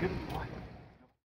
good.